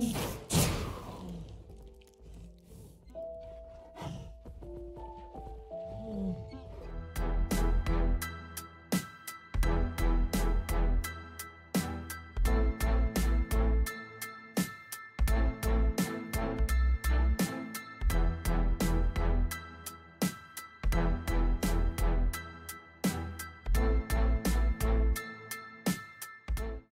Ooh.